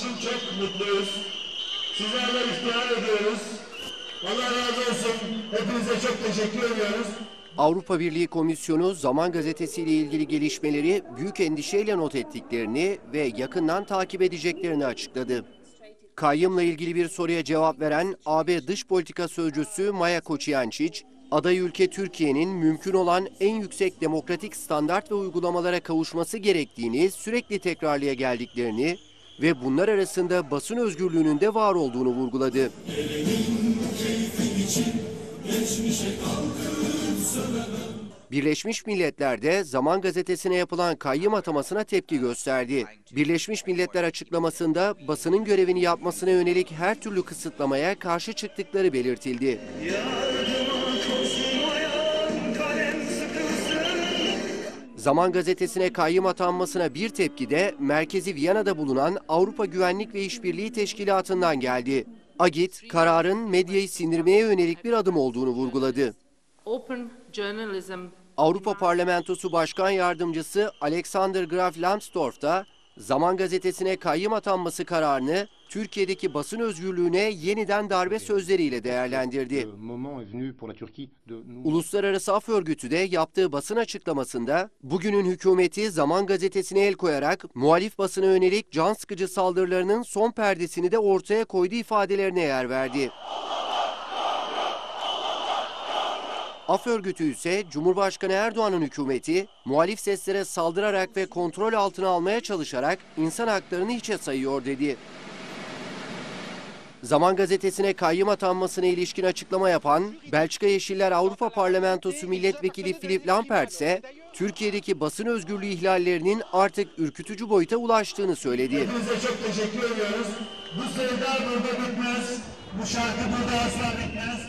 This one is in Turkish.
için çok mutluyuz. Sizlerle iftihar ediyoruz. Allah razı olsun. Hepinize çok teşekkür ediyoruz. Avrupa Birliği Komisyonu Zaman Gazetesi ile ilgili gelişmeleri büyük endişeyle not ettiklerini ve yakından takip edeceklerini açıkladı. Kayyımla ilgili bir soruya cevap veren AB Dış Politika Sözcüsü Maya Koçiyançiç, aday ülke Türkiye'nin mümkün olan en yüksek demokratik standart ve uygulamalara kavuşması gerektiğini sürekli tekrarlaya geldiklerini ve bunlar arasında basın özgürlüğünün de var olduğunu vurguladı. Birleşmiş Milletler'de Zaman Gazetesi'ne yapılan kayyım atamasına tepki gösterdi. Birleşmiş Milletler açıklamasında basının görevini yapmasına yönelik her türlü kısıtlamaya karşı çıktıkları belirtildi. Zaman Gazetesi'ne kayyım atanmasına bir tepki de merkezi Viyana'da bulunan Avrupa Güvenlik ve İşbirliği Teşkilatı'ndan geldi. Agit, kararın medyayı sindirmeye yönelik bir adım olduğunu vurguladı. Avrupa Parlamentosu Başkan Yardımcısı Alexander Graf Lambsdorff da Zaman Gazetesi'ne kayyım atanması kararını Türkiye'deki basın özgürlüğüne yeniden darbe sözleriyle değerlendirdi. Uluslararası Af Örgütü de yaptığı basın açıklamasında bugünün hükümeti Zaman Gazetesi'ne el koyarak muhalif basına yönelik can sıkıcı saldırılarının son perdesini de ortaya koyduğu ifadelerine yer verdi. Af örgütü ise Cumhurbaşkanı Erdoğan'ın hükümeti muhalif seslere saldırarak ve kontrol altına almaya çalışarak insan haklarını hiçe sayıyor dedi. Zaman Gazetesi'ne kayyım atanmasına ilişkin açıklama yapan Belçika Yeşiller Avrupa Parlamentosu Milletvekili Philip Lampert ise Türkiye'deki basın özgürlüğü ihlallerinin artık ürkütücü boyuta ulaştığını söyledi. Hepinize çok teşekkür ediyoruz. Bu sevda burada bitmez. Bu şarkı burada asla bitmez.